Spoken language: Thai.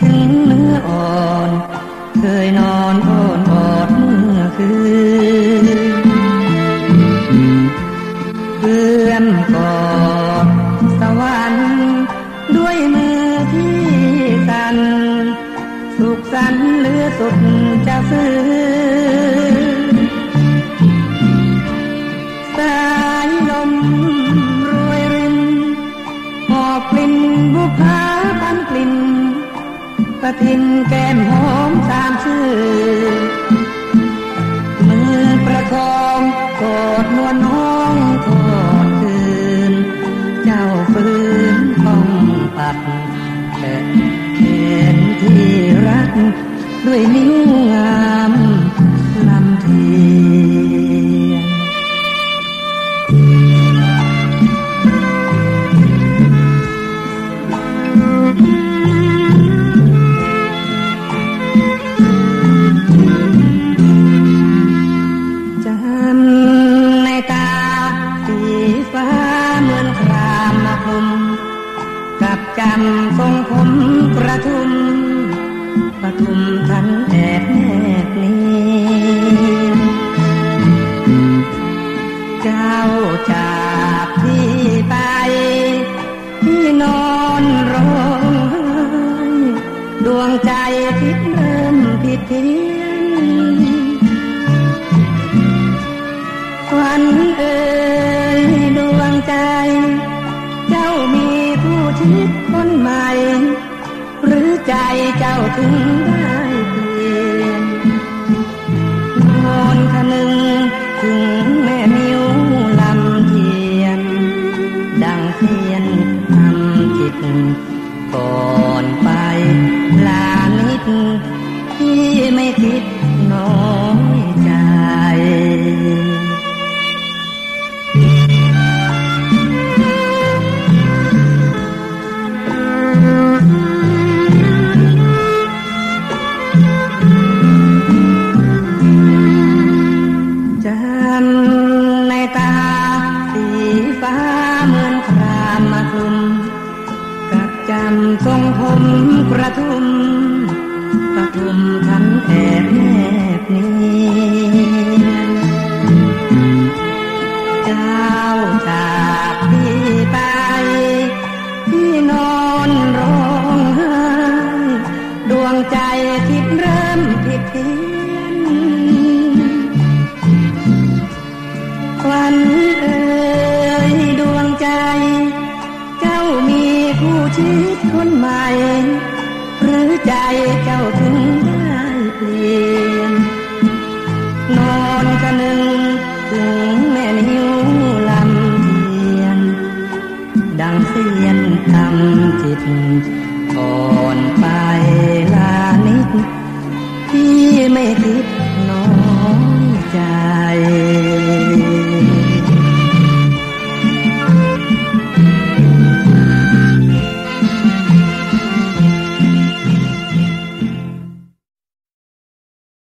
ถึงเนื้ออ่อน เคยนอนอ่อนออดเมื่อคืนเพื่อนกอดสวรรค์ด้วยมือที่สั่นสุขสันต์เหลือสุดจะซื้อ ประทินแก้มหอมตามชื่อ มือประคองกอดนวลน้องทอดคืน เจ้าฟื้นป้องปัดแต่แขนที่รัก ด้วยนิ้วงามลำที ในตาสีฟ้าเหมือนครามมาคุมกับจำทรงผมกระทุมปทุมทันแอบแนบนี้เจ้าจากที่ไปที่นอนร้องไห้ดวงใจคิด เจ้าถึงได้เปลี่ยนนอนคนึงถึงแม่นิ้วลำเทียน ดังเทียนทำจิตก่อนไปลานิด กับจำทรงผมกระทุมปทุมทันแอบแนบนี้ มีผู้ชิดคนใหม่ หรือใจเจ้าถึงได้เปลี่ยน นอนคะนึงถึงแม่นิ้วลำเทียน ดังเสียนทำจิตก่อนไปลานิด ที่ไม่คิด